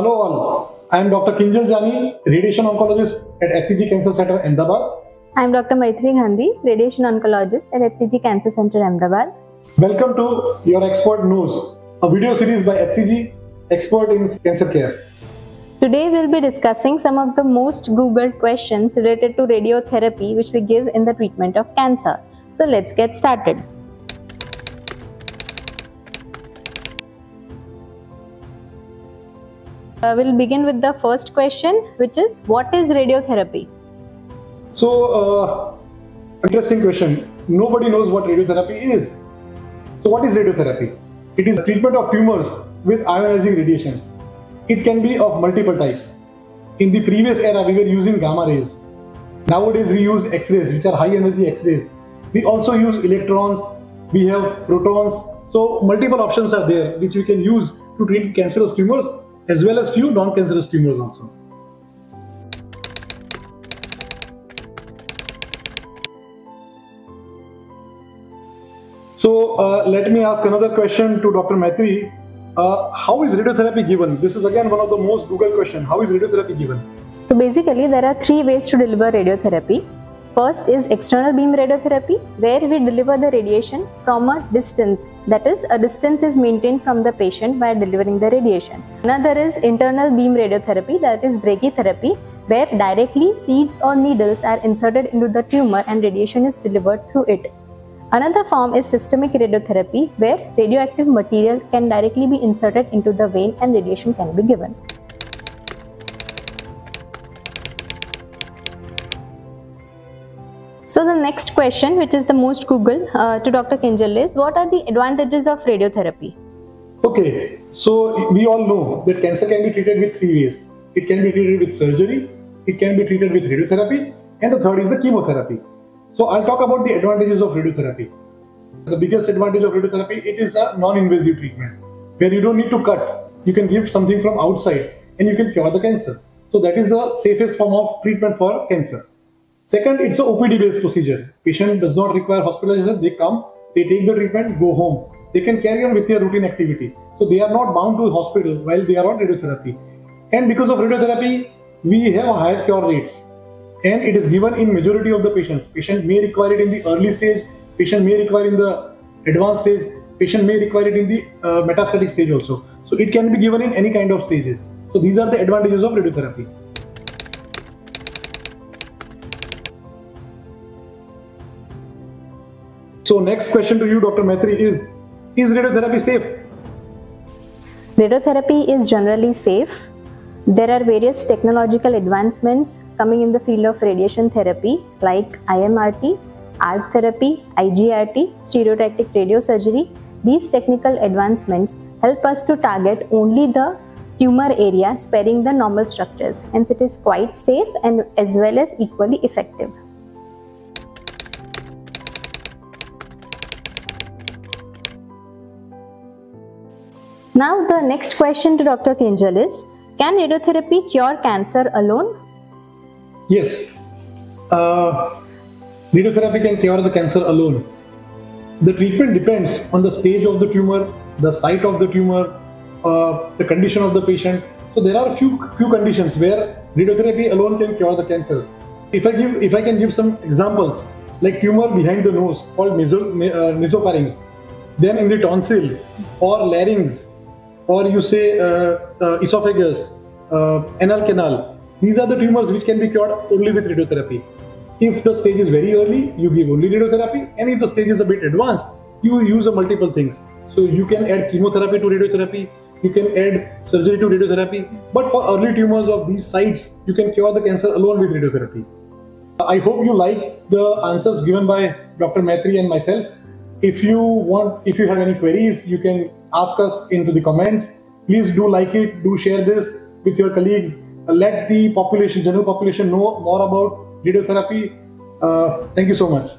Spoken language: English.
Hello all, I am Dr. Kinjal Jani, radiation oncologist at HCG Cancer Center, Ahmedabad. I am Dr. Maitri Gandhi, radiation oncologist at HCG Cancer Center, Ahmedabad. Welcome to Your Expert Knows, a video series by HCG, expert in cancer care. Today we'll be discussing some of the most googled questions related to radiotherapy which we give in the treatment of cancer. So let's get started. Uh, we'll begin with the first question, which is what is radiotherapy? So, uh, interesting question. Nobody knows what radiotherapy is. So, what is radiotherapy? It is treatment of tumors with ionizing radiations. It can be of multiple types. In the previous era, we were using gamma rays. Nowadays, we use X rays, which are high energy X rays. We also use electrons, we have protons. So, multiple options are there which we can use to treat cancerous tumors as well as few non cancerous tumors also. So uh, let me ask another question to Dr. Maitri. Uh, how is radiotherapy given? This is again one of the most Google question. How is radiotherapy given? So basically there are three ways to deliver radiotherapy. First is external beam radiotherapy where we deliver the radiation from a distance. That is a distance is maintained from the patient by delivering the radiation. Another is internal beam radiotherapy that is brachytherapy where directly seeds or needles are inserted into the tumor and radiation is delivered through it. Another form is systemic radiotherapy where radioactive material can directly be inserted into the vein and radiation can be given. Next question which is the most Google uh, to Dr. Kinjal is what are the advantages of radiotherapy? Okay, so we all know that cancer can be treated with three ways. It can be treated with surgery, it can be treated with radiotherapy, and the third is the chemotherapy. So I'll talk about the advantages of radiotherapy. The biggest advantage of radiotherapy, it is a non-invasive treatment where you don't need to cut. You can give something from outside and you can cure the cancer. So that is the safest form of treatment for cancer. Second, it's a OPD-based procedure. Patient does not require hospitalization. They come, they take the treatment, go home. They can carry on with their routine activity. So they are not bound to hospital while they are on radiotherapy. And because of radiotherapy, we have higher cure rates and it is given in majority of the patients. Patient may require it in the early stage, patient may require in the advanced stage, patient may require it in the uh, metastatic stage also. So it can be given in any kind of stages. So these are the advantages of radiotherapy. So next question to you, Dr. Maitri, is Is radiotherapy safe? Radiotherapy is generally safe. There are various technological advancements coming in the field of radiation therapy like IMRT, arc therapy, IGRT, stereotactic radiosurgery. These technical advancements help us to target only the tumor area sparing the normal structures. Hence it is quite safe and as well as equally effective. Now the next question to Dr. Kinjal is, can radiotherapy cure cancer alone? Yes. Uh, radiotherapy can cure the cancer alone. The treatment depends on the stage of the tumor, the site of the tumor, uh, the condition of the patient. So there are a few few conditions where radiotherapy alone can cure the cancers. If I give if I can give some examples, like tumor behind the nose called meso, uh, nasopharynx, then in the tonsil or larynx or you say uh, uh, esophagus, uh, anal canal. These are the tumors which can be cured only with radiotherapy. If the stage is very early, you give only radiotherapy, and if the stage is a bit advanced, you use multiple things. So you can add chemotherapy to radiotherapy, you can add surgery to radiotherapy, but for early tumors of these sites, you can cure the cancer alone with radiotherapy. I hope you like the answers given by Dr. Maitri and myself. If you want, if you have any queries, you can ask us into the comments. Please do like it, do share this with your colleagues. Let the population, general population know more about radiotherapy. Uh, thank you so much.